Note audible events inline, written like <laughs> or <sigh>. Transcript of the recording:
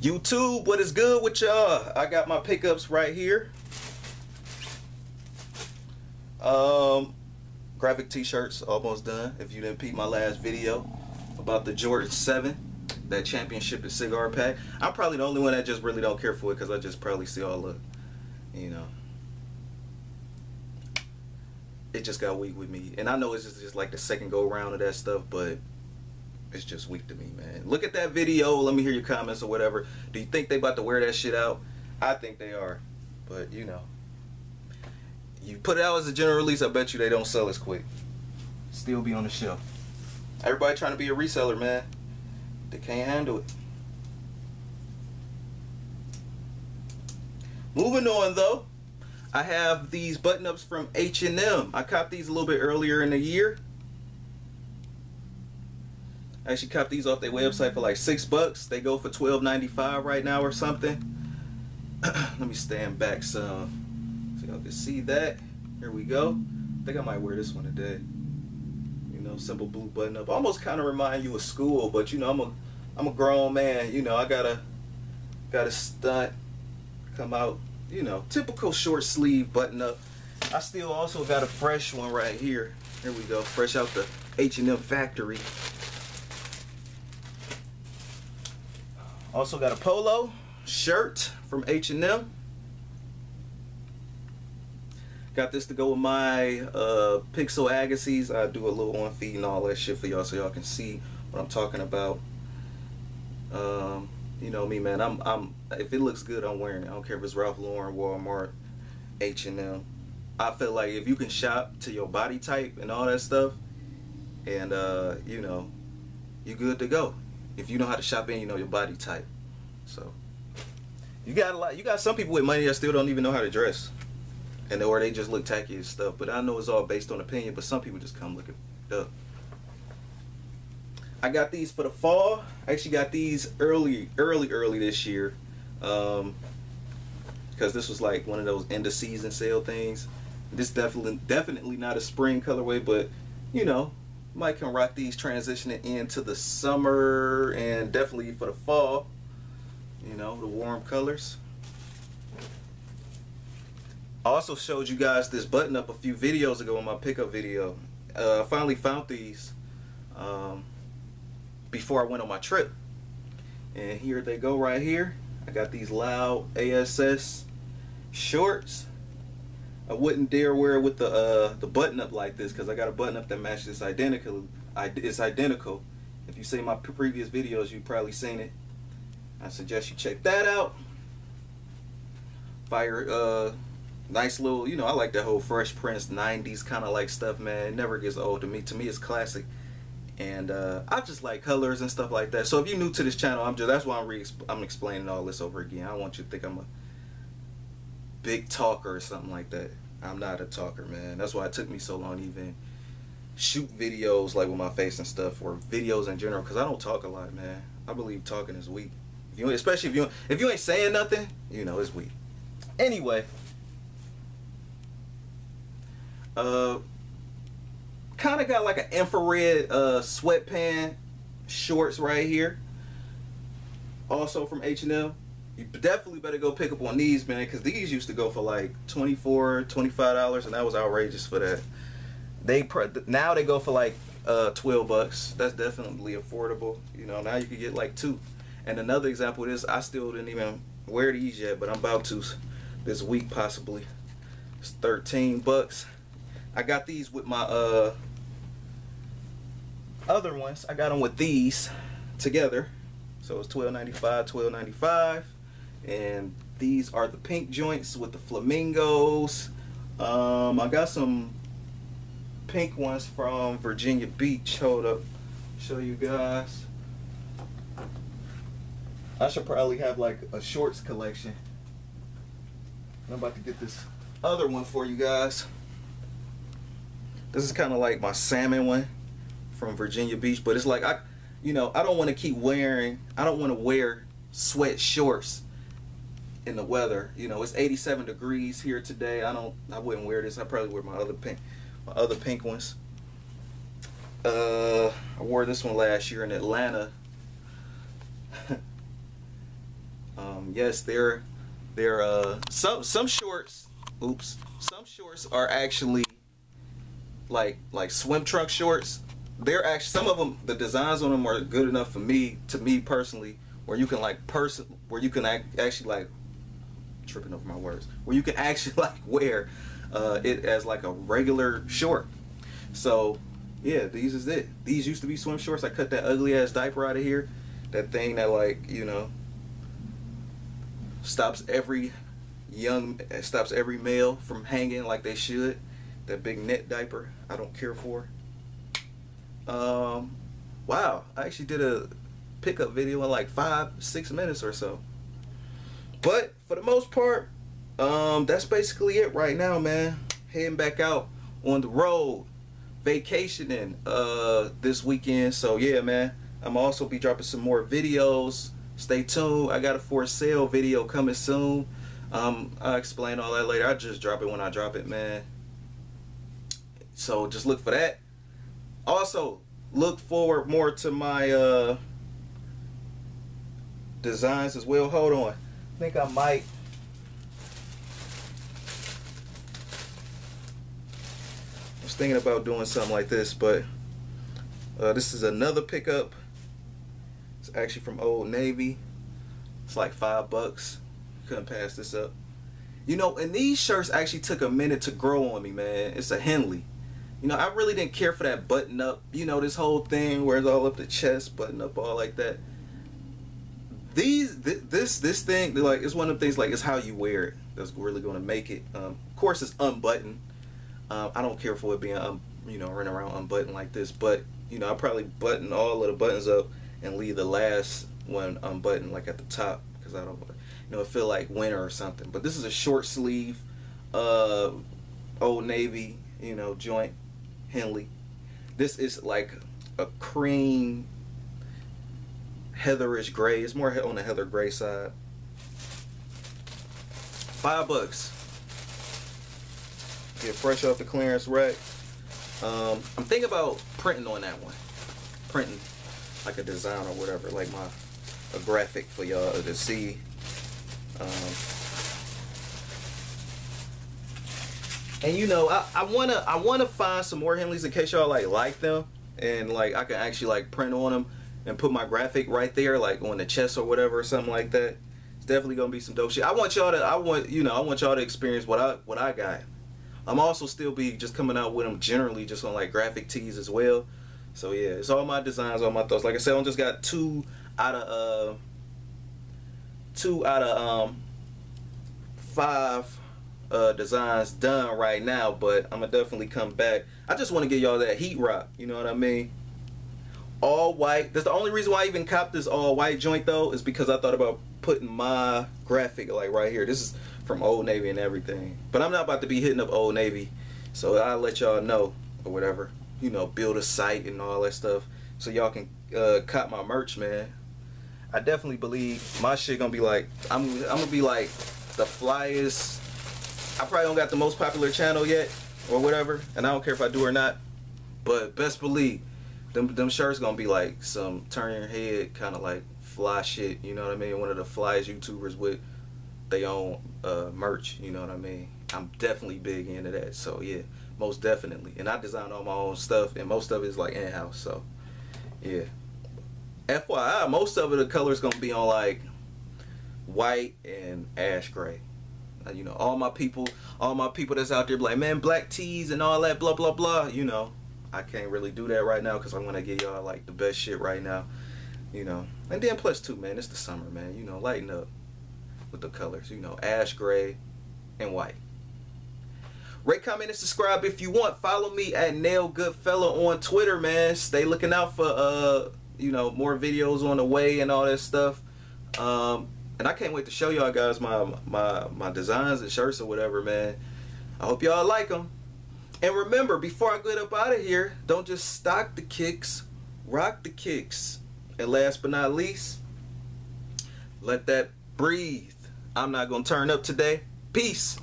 YouTube, what is good with y'all? I got my pickups right here. Um, graphic t-shirts almost done. If you didn't peep my last video about the Jordan 7, that championship and cigar pack. I'm probably the only one that just really don't care for it because I just probably see all the, you know, it just got weak with me. And I know it's just, just like the second go round of that stuff, but it's just weak to me, man. Look at that video. Let me hear your comments or whatever. Do you think they about to wear that shit out? I think they are. But, you know. You put it out as a general release, I bet you they don't sell as quick. Still be on the shelf. Everybody trying to be a reseller, man. They can't handle it. Moving on, though. I have these button-ups from H&M. I copped these a little bit earlier in the year. I actually cop these off their website for like six bucks. They go for twelve ninety five right now or something. <clears throat> Let me stand back some so y'all can see that. Here we go. I think I might wear this one today. You know, simple blue button up. Almost kind of remind you of school, but you know, I'm a I'm a grown man. You know, I gotta gotta stunt, come out. You know, typical short sleeve button up. I still also got a fresh one right here. Here we go, fresh out the H&M factory. Also got a polo shirt from H&M. Got this to go with my uh, Pixel Agassiz. I do a little on feed and all that shit for y'all so y'all can see what I'm talking about. Um, you know me, man. I'm, I'm. If it looks good, I'm wearing it. I don't care if it's Ralph Lauren, Walmart, H&M. I feel like if you can shop to your body type and all that stuff, and uh, you know, you good to go if you know how to shop in, you know your body type. So you got a lot. You got some people with money that still don't even know how to dress, and or they just look tacky and stuff. But I know it's all based on opinion. But some people just come looking up. I got these for the fall. I actually got these early, early, early this year, um, because this was like one of those end of season sale things. This definitely, definitely not a spring colorway, but you know, might can rock these transitioning into the summer and definitely for the fall. You know, the warm colors. I also showed you guys this button up a few videos ago in my pickup video. Uh, I finally found these um, before I went on my trip. And here they go right here. I got these loud ASS shorts. I wouldn't dare wear it with the uh, the button up like this because I got a button up that matches identical. It's identical. If you see my previous videos, you've probably seen it. I suggest you check that out. Fire, uh, nice little, you know, I like that whole Fresh Prince 90s kind of like stuff, man. It never gets old to me. To me, it's classic. And uh, I just like colors and stuff like that. So if you're new to this channel, I'm just that's why I'm I'm explaining all this over again. I want you to think I'm a big talker or something like that. I'm not a talker, man. That's why it took me so long to even shoot videos like with my face and stuff or videos in general because I don't talk a lot, man. I believe talking is weak. If you, especially if you if you ain't saying nothing, you know it's weak. Anyway, uh, kind of got like an infrared uh sweatpant shorts right here. Also from H&M you definitely better go pick up on these, man, because these used to go for like 24 $25, and that was outrageous for that. They Now they go for like uh, 12 bucks. That's definitely affordable. You know, now you can get like two. And another example is I still didn't even wear these yet, but I'm about to this week possibly. It's 13 bucks. I got these with my uh other ones. I got them with these together. So it's 12.95, 12.95 and these are the pink joints with the flamingos. Um, I got some pink ones from Virginia Beach. Hold up. Show you guys. I should probably have like a shorts collection. I'm about to get this other one for you guys. This is kind of like my salmon one from Virginia Beach but it's like I you know I don't want to keep wearing I don't want to wear sweat shorts in the weather. You know, it's 87 degrees here today. I don't, I wouldn't wear this. I probably wear my other pink, my other pink ones. Uh, I wore this one last year in Atlanta. <laughs> Um, yes, they're they're uh, some some shorts. Oops, some shorts are actually like like swim trunk shorts. They're actually some of them. The designs on them are good enough for me to me personally, where you can like person where you can act, actually like tripping over my words, where you can <laughs> actually like wear uh, it as like a regular short. So yeah, these is it. These used to be swim shorts. I cut that ugly ass diaper out of here. That thing that like you know stops every young stops every male from hanging like they should. That big net diaper I don't care for. Um, wow, I actually did a pickup video in like five, six minutes or so. But for the most part, um, that's basically it right now, man. Heading back out on the road, vacationing uh, this weekend. So yeah, man, I'm also be dropping some more videos. Stay tuned. I got a for sale video coming soon. Um, I'll explain all that later. I just drop it when I drop it, man. So just look for that. Also, look forward more to my uh, designs as well. Hold on. Think I might. I was thinking about doing something like this, but uh, this is another pickup. It's actually from Old Navy. It's like five bucks. Couldn't pass this up. You know, and these shirts actually took a minute to grow on me, man. It's a Henley. You know, I really didn't care for that button up. You know, this whole thing where it's all up the chest, button up all like that these th this this thing like it's one of the things like it's how you wear it that's really going to make it um, of course it's unbuttoned. Um, I don't care for it being um, you know running around unbuttoned like this but you know I probably button all of the buttons up and leave the last one unbuttoned like at the top because I don't you know feel like winter or something. But this is a short sleeve uh, old navy you know joint Henley. This is like a cream heatherish gray. It's more on the heather gray side. Five bucks. Get fresh off the clearance rack. Um, I'm thinking about printing on that one. Printing like a design or whatever, like my a graphic for y'all to see. Um, and you know, I, I wanna I wanna find some more Henleys in case y'all like like them, and like I can actually like print on them and put my graphic right there, like on the chest or whatever, or something like that. It's definitely gonna be some dope shit. I want y'all to, I want you know, I want y'all to experience what I what I got. I'm also still be just coming out with them generally, just on like graphic tees as well. So yeah, it's all my designs, all my thoughts. Like I said, I just got two out of uh, two out of um, five uh, designs done right now, but I'm gonna definitely come back. I just want to get y'all that heat rock. You know what I mean? All white. That's the only reason why I even copped this all white joint though, is because I thought about putting my graphic like right here. This is from Old Navy and everything. But I'm not about to be hitting up Old Navy. So I'll let y'all know or whatever. You know, build a site and all that stuff. So y'all can uh, cop my merch, man. I definitely believe my shit gonna be like I'm I'm gonna be like the flyest. I probably don't got the most popular channel yet or whatever, and I don't care if I do or not. But best believe them them shirts gonna be like some turn your head kind of like fly shit. You know what I mean? One of the flyest YouTubers with they own uh, merch. You know what I mean? I'm definitely big into that. So yeah, most definitely. And I design all my own stuff, and most of it is like in house. So yeah. FYI, most of it the colors gonna be on like white and ash gray. You know, all my people, all my people that's out there, like man, black tees and all that, blah blah blah. You know, I can't really do that right now because I'm gonna give y'all like the best shit right now, you know. And then plus two, man, it's the summer, man. You know, lighten up with the colors. You know, ash gray and white. Rate, comment, and subscribe if you want. Follow me at Nell Goodfella on Twitter, man. Stay looking out for uh, you know, more videos on the way and all that stuff. Um, and I can't wait to show y'all guys my my my designs and shirts or whatever, man. I hope y'all like them. And remember, before I get up out of here, don't just stock the kicks, rock the kicks. And last but not least, let that breathe. I'm not going to turn up today. Peace.